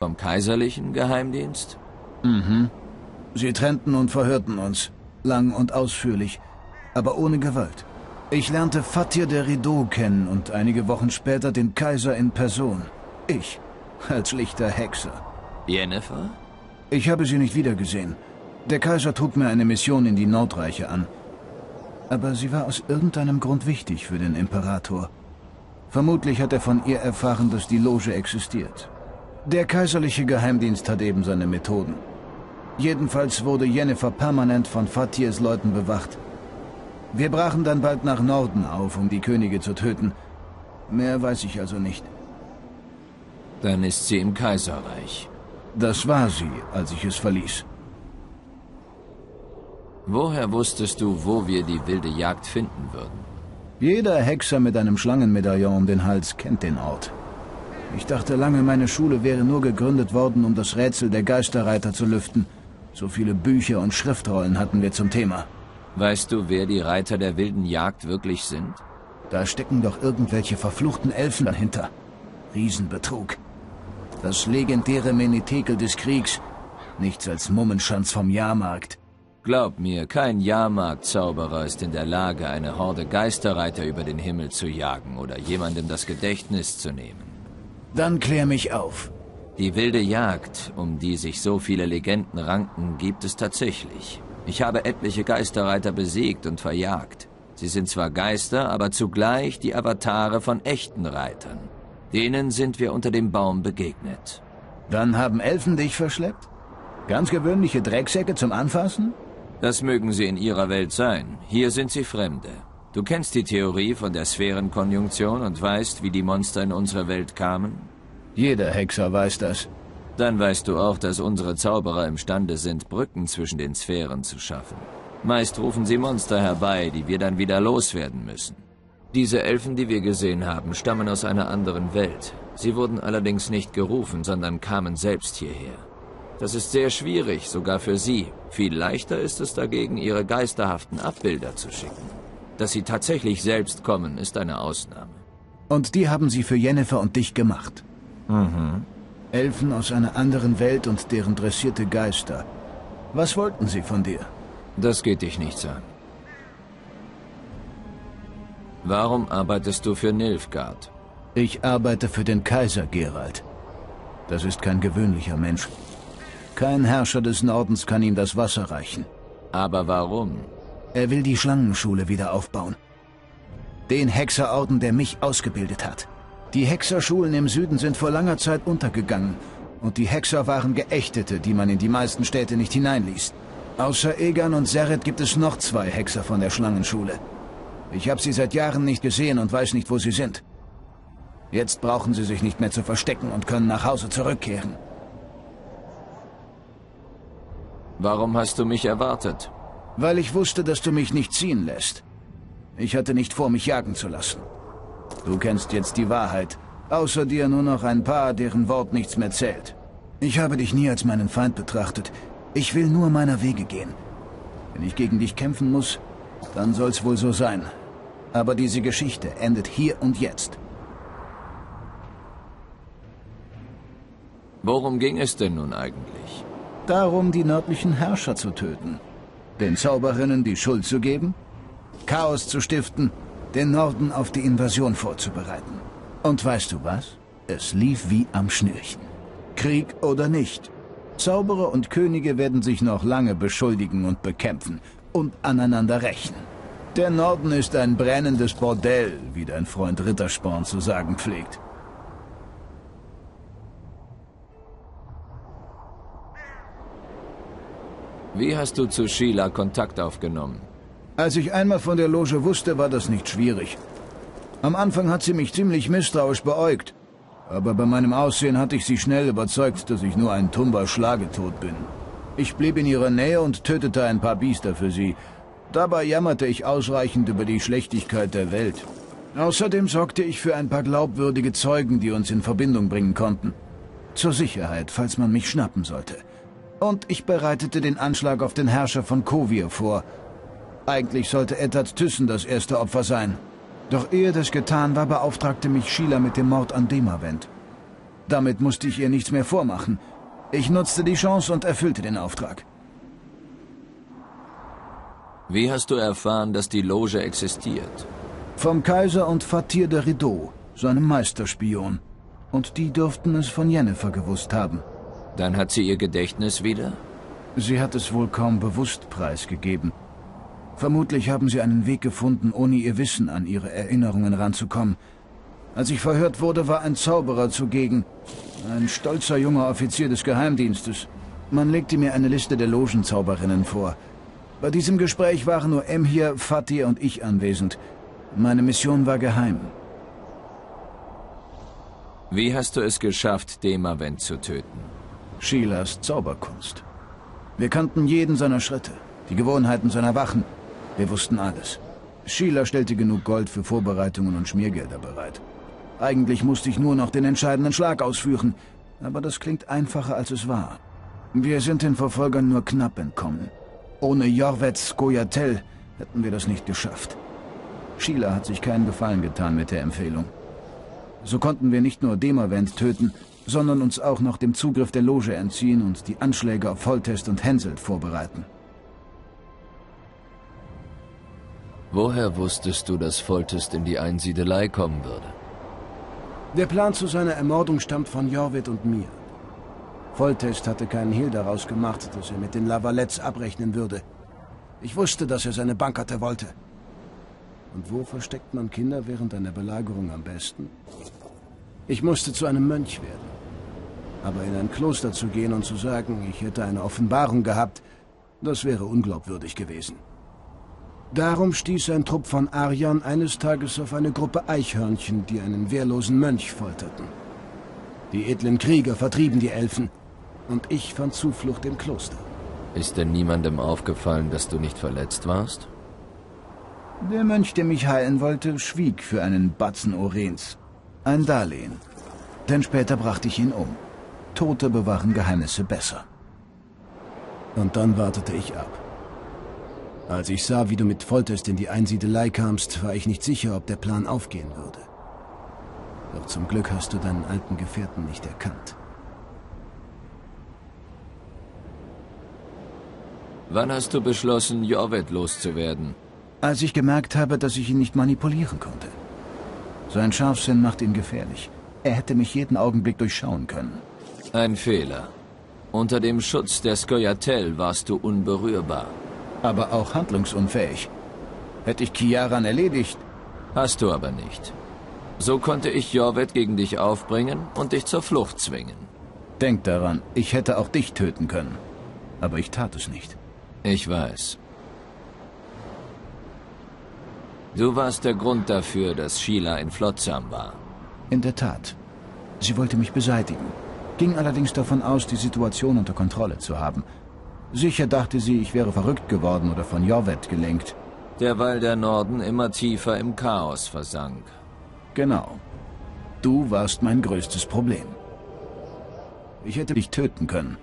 Vom kaiserlichen Geheimdienst? Mhm. Sie trennten und verhörten uns. Lang und ausführlich, aber ohne Gewalt. Ich lernte Fatir de Rideau kennen und einige Wochen später den Kaiser in Person. Ich, als schlichter Hexer. Jennifer? Ich habe sie nicht wiedergesehen. Der Kaiser trug mir eine Mission in die Nordreiche an. Aber sie war aus irgendeinem Grund wichtig für den Imperator. Vermutlich hat er von ihr erfahren, dass die Loge existiert. Der kaiserliche Geheimdienst hat eben seine Methoden. Jedenfalls wurde Jennifer permanent von Fatirs Leuten bewacht. Wir brachen dann bald nach Norden auf, um die Könige zu töten. Mehr weiß ich also nicht. Dann ist sie im Kaiserreich. Das war sie, als ich es verließ. Woher wusstest du, wo wir die wilde Jagd finden würden? Jeder Hexer mit einem Schlangenmedaillon um den Hals kennt den Ort. Ich dachte lange, meine Schule wäre nur gegründet worden, um das Rätsel der Geisterreiter zu lüften. So viele Bücher und Schriftrollen hatten wir zum Thema. Weißt du, wer die Reiter der wilden Jagd wirklich sind? Da stecken doch irgendwelche verfluchten Elfen dahinter. Riesenbetrug. Das legendäre Menetekel des Kriegs. Nichts als Mummenschanz vom Jahrmarkt. Glaub mir, kein Jahrmarktzauberer ist in der Lage, eine Horde Geisterreiter über den Himmel zu jagen oder jemandem das Gedächtnis zu nehmen. Dann klär mich auf. Die wilde Jagd, um die sich so viele Legenden ranken, gibt es tatsächlich. Ich habe etliche Geisterreiter besiegt und verjagt. Sie sind zwar Geister, aber zugleich die Avatare von echten Reitern. Denen sind wir unter dem Baum begegnet. Dann haben Elfen dich verschleppt? Ganz gewöhnliche Drecksäcke zum Anfassen? Das mögen sie in ihrer Welt sein. Hier sind sie Fremde. Du kennst die Theorie von der Sphärenkonjunktion und weißt, wie die Monster in unsere Welt kamen? Jeder Hexer weiß das. Dann weißt du auch, dass unsere Zauberer imstande sind, Brücken zwischen den Sphären zu schaffen. Meist rufen sie Monster herbei, die wir dann wieder loswerden müssen. Diese Elfen, die wir gesehen haben, stammen aus einer anderen Welt. Sie wurden allerdings nicht gerufen, sondern kamen selbst hierher. Das ist sehr schwierig, sogar für sie. Viel leichter ist es dagegen, ihre geisterhaften Abbilder zu schicken. Dass sie tatsächlich selbst kommen, ist eine Ausnahme. Und die haben sie für Jennifer und dich gemacht? Mhm. Elfen aus einer anderen Welt und deren dressierte Geister. Was wollten sie von dir? Das geht dich nichts an. Warum arbeitest du für Nilfgaard? Ich arbeite für den Kaiser, Gerald. Das ist kein gewöhnlicher Mensch. Kein Herrscher des Nordens kann ihm das Wasser reichen. Aber warum? Er will die Schlangenschule wieder aufbauen. Den Hexerorden, der mich ausgebildet hat. Die Hexerschulen im Süden sind vor langer Zeit untergegangen. Und die Hexer waren Geächtete, die man in die meisten Städte nicht hineinließ. Außer Egan und Seret gibt es noch zwei Hexer von der Schlangenschule. Ich habe sie seit Jahren nicht gesehen und weiß nicht, wo sie sind. Jetzt brauchen sie sich nicht mehr zu verstecken und können nach Hause zurückkehren. Warum hast du mich erwartet? Weil ich wusste, dass du mich nicht ziehen lässt. Ich hatte nicht vor, mich jagen zu lassen. Du kennst jetzt die Wahrheit. Außer dir nur noch ein paar, deren Wort nichts mehr zählt. Ich habe dich nie als meinen Feind betrachtet. Ich will nur meiner Wege gehen. Wenn ich gegen dich kämpfen muss, dann soll's wohl so sein. Aber diese Geschichte endet hier und jetzt. Worum ging es denn nun eigentlich? Darum, die nördlichen Herrscher zu töten. Den Zauberinnen die Schuld zu geben, Chaos zu stiften, den Norden auf die Invasion vorzubereiten. Und weißt du was? Es lief wie am Schnürchen. Krieg oder nicht. Zauberer und Könige werden sich noch lange beschuldigen und bekämpfen und aneinander rächen. Der Norden ist ein brennendes Bordell, wie dein Freund Rittersporn zu sagen pflegt. Wie hast du zu Sheila Kontakt aufgenommen? Als ich einmal von der Loge wusste, war das nicht schwierig. Am Anfang hat sie mich ziemlich misstrauisch beäugt. Aber bei meinem Aussehen hatte ich sie schnell überzeugt, dass ich nur ein tumber Schlagetot bin. Ich blieb in ihrer Nähe und tötete ein paar Biester für sie. Dabei jammerte ich ausreichend über die Schlechtigkeit der Welt. Außerdem sorgte ich für ein paar glaubwürdige Zeugen, die uns in Verbindung bringen konnten. Zur Sicherheit, falls man mich schnappen sollte. Und ich bereitete den Anschlag auf den Herrscher von Kovir vor. Eigentlich sollte Eddard Thyssen das erste Opfer sein. Doch ehe das getan war, beauftragte mich Sheila mit dem Mord an Demavent. Damit musste ich ihr nichts mehr vormachen. Ich nutzte die Chance und erfüllte den Auftrag. Wie hast du erfahren, dass die Loge existiert? Vom Kaiser und Fatir de Rideau, seinem Meisterspion. Und die dürften es von Jennifer gewusst haben. Dann hat sie ihr Gedächtnis wieder? Sie hat es wohl kaum bewusst preisgegeben. Vermutlich haben sie einen Weg gefunden, ohne ihr Wissen an ihre Erinnerungen ranzukommen. Als ich verhört wurde, war ein Zauberer zugegen. Ein stolzer junger Offizier des Geheimdienstes. Man legte mir eine Liste der Logenzauberinnen vor. Bei diesem Gespräch waren nur Emhir, Fatih und ich anwesend. Meine Mission war geheim. Wie hast du es geschafft, Demavent zu töten? Sheilas Zauberkunst. Wir kannten jeden seiner Schritte, die Gewohnheiten seiner Wachen. Wir wussten alles. Sheila stellte genug Gold für Vorbereitungen und Schmiergelder bereit. Eigentlich musste ich nur noch den entscheidenden Schlag ausführen, aber das klingt einfacher, als es war. Wir sind den Verfolgern nur knapp entkommen. Ohne Jorvets Goyatel hätten wir das nicht geschafft. Sheila hat sich keinen Gefallen getan mit der Empfehlung. So konnten wir nicht nur Demavent töten, sondern uns auch noch dem Zugriff der Loge entziehen und die Anschläge auf Volltest und Henselt vorbereiten. Woher wusstest du, dass Foltest in die Einsiedelei kommen würde? Der Plan zu seiner Ermordung stammt von Jorvit und mir. Foltest hatte keinen Hehl daraus gemacht, dass er mit den Lavalettes abrechnen würde. Ich wusste, dass er seine Bankerte wollte. Und wo versteckt man Kinder während einer Belagerung am besten? Ich musste zu einem Mönch werden. Aber in ein Kloster zu gehen und zu sagen, ich hätte eine Offenbarung gehabt, das wäre unglaubwürdig gewesen. Darum stieß ein Trupp von Aryan eines Tages auf eine Gruppe Eichhörnchen, die einen wehrlosen Mönch folterten. Die edlen Krieger vertrieben die Elfen, und ich fand Zuflucht im Kloster. Ist denn niemandem aufgefallen, dass du nicht verletzt warst? Der Mönch, der mich heilen wollte, schwieg für einen Batzen Orens. Ein Darlehen. Denn später brachte ich ihn um. Tote bewahren Geheimnisse besser. Und dann wartete ich ab. Als ich sah, wie du mit Foltest in die Einsiedelei kamst, war ich nicht sicher, ob der Plan aufgehen würde. Doch zum Glück hast du deinen alten Gefährten nicht erkannt. Wann hast du beschlossen, Jorvet loszuwerden? Als ich gemerkt habe, dass ich ihn nicht manipulieren konnte. Sein Scharfsinn macht ihn gefährlich. Er hätte mich jeden Augenblick durchschauen können. Ein Fehler. Unter dem Schutz der Skoyatel warst du unberührbar. Aber auch handlungsunfähig. Hätte ich Kiaran erledigt. Hast du aber nicht. So konnte ich Jorvet gegen dich aufbringen und dich zur Flucht zwingen. Denk daran, ich hätte auch dich töten können. Aber ich tat es nicht. Ich weiß. Du warst der Grund dafür, dass Sheila in Flotsam war. In der Tat. Sie wollte mich beseitigen, ging allerdings davon aus, die Situation unter Kontrolle zu haben. Sicher dachte sie, ich wäre verrückt geworden oder von Jorvet gelenkt. Derweil der Norden immer tiefer im Chaos versank. Genau. Du warst mein größtes Problem. Ich hätte dich töten können.